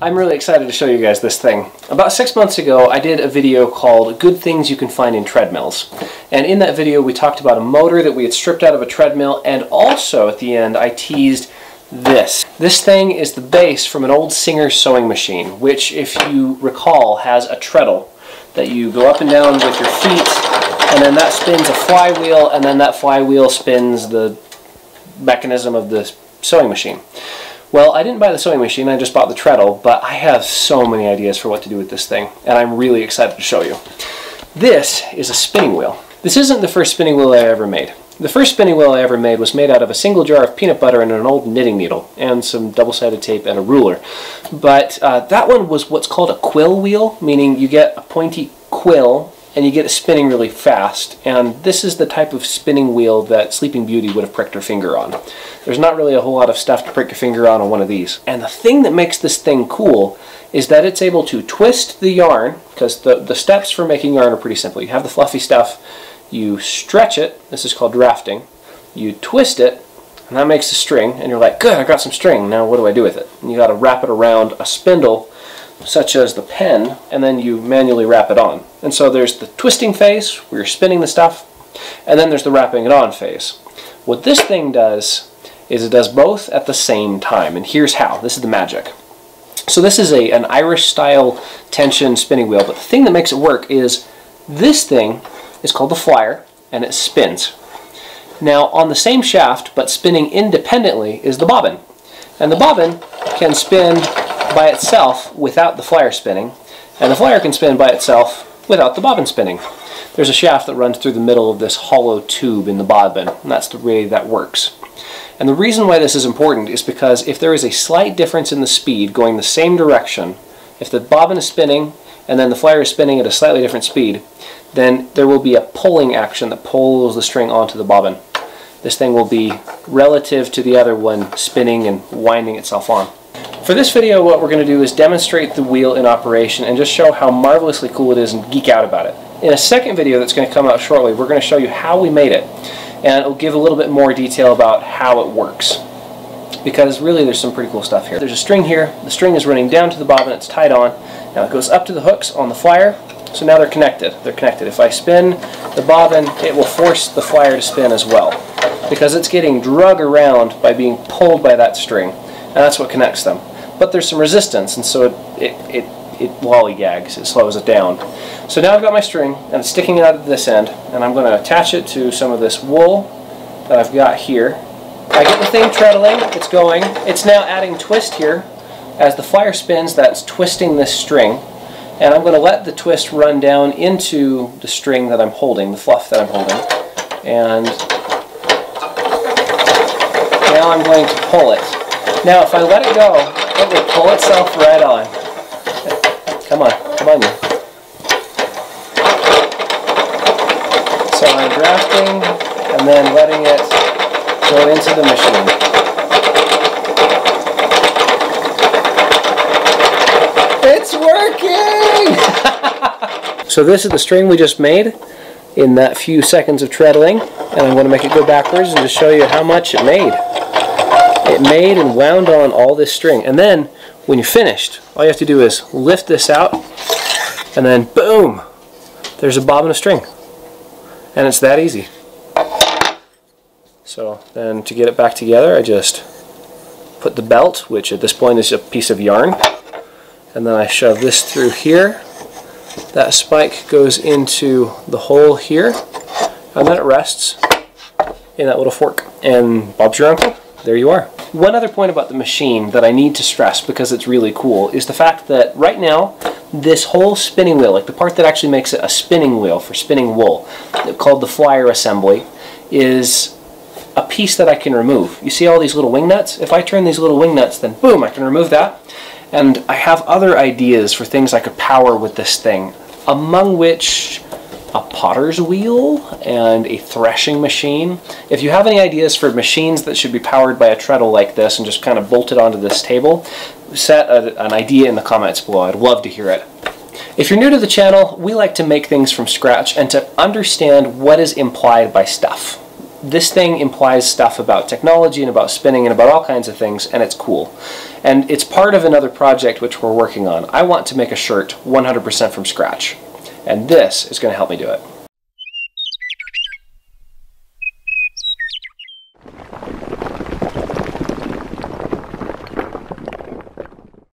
I'm really excited to show you guys this thing. About six months ago, I did a video called Good Things You Can Find in Treadmills. And in that video, we talked about a motor that we had stripped out of a treadmill, and also at the end, I teased this. This thing is the base from an old Singer sewing machine, which, if you recall, has a treadle that you go up and down with your feet, and then that spins a flywheel, and then that flywheel spins the mechanism of the sewing machine. Well, I didn't buy the sewing machine, I just bought the treadle, but I have so many ideas for what to do with this thing, and I'm really excited to show you. This is a spinning wheel. This isn't the first spinning wheel I ever made. The first spinning wheel I ever made was made out of a single jar of peanut butter and an old knitting needle, and some double-sided tape and a ruler. But uh, that one was what's called a quill wheel, meaning you get a pointy quill and you get it spinning really fast. And this is the type of spinning wheel that Sleeping Beauty would have pricked her finger on. There's not really a whole lot of stuff to prick your finger on on one of these. And the thing that makes this thing cool is that it's able to twist the yarn, because the, the steps for making yarn are pretty simple. You have the fluffy stuff, you stretch it, this is called drafting, you twist it, and that makes a string, and you're like, good, I got some string, now what do I do with it? And you gotta wrap it around a spindle such as the pen, and then you manually wrap it on. And so there's the twisting phase, where you're spinning the stuff, and then there's the wrapping it on phase. What this thing does is it does both at the same time, and here's how. This is the magic. So this is a, an Irish-style tension spinning wheel, but the thing that makes it work is this thing is called the flyer, and it spins. Now, on the same shaft, but spinning independently, is the bobbin. And the bobbin can spin by itself without the flyer spinning, and the flyer can spin by itself without the bobbin spinning. There's a shaft that runs through the middle of this hollow tube in the bobbin, and that's the way that works. And the reason why this is important is because if there is a slight difference in the speed going the same direction, if the bobbin is spinning and then the flyer is spinning at a slightly different speed, then there will be a pulling action that pulls the string onto the bobbin. This thing will be relative to the other one spinning and winding itself on. For this video what we're going to do is demonstrate the wheel in operation and just show how marvelously cool it is and geek out about it. In a second video that's going to come out shortly we're going to show you how we made it and it'll give a little bit more detail about how it works because really there's some pretty cool stuff here. There's a string here, the string is running down to the bobbin, it's tied on, now it goes up to the hooks on the flyer, so now they're connected. They're connected. If I spin the bobbin, it will force the flyer to spin as well because it's getting drug around by being pulled by that string and that's what connects them but there's some resistance, and so it, it, it, it lollygags, it slows it down. So now I've got my string, and it's sticking out of this end, and I'm going to attach it to some of this wool that I've got here. I get the thing treadling, it's going. It's now adding twist here. As the flyer spins, that's twisting this string. And I'm going to let the twist run down into the string that I'm holding, the fluff that I'm holding. And now I'm going to pull it. Now if I let it go, it will pull itself right on. Come on, come on you. So I'm drafting and then letting it go into the machine. It's working! so this is the string we just made in that few seconds of treadling and I'm going to make it go backwards and just show you how much it made it made and wound on all this string. And then when you're finished, all you have to do is lift this out and then boom, there's a bobbin of string. And it's that easy. So then to get it back together, I just put the belt, which at this point is a piece of yarn, and then I shove this through here. That spike goes into the hole here, and then it rests in that little fork. And Bob's your uncle. There you are. One other point about the machine that I need to stress because it's really cool is the fact that right now this whole spinning wheel, like the part that actually makes it a spinning wheel for spinning wool, called the flyer assembly, is a piece that I can remove. You see all these little wing nuts? If I turn these little wing nuts, then boom, I can remove that. And I have other ideas for things I could power with this thing, among which a potter's wheel and a threshing machine. If you have any ideas for machines that should be powered by a treadle like this and just kind of bolted onto this table, set a, an idea in the comments below. I'd love to hear it. If you're new to the channel, we like to make things from scratch and to understand what is implied by stuff. this thing implies stuff about technology and about spinning and about all kinds of things, and it's cool. And it's part of another project which we're working on. I want to make a shirt 100% from scratch, and this is going to help me do it.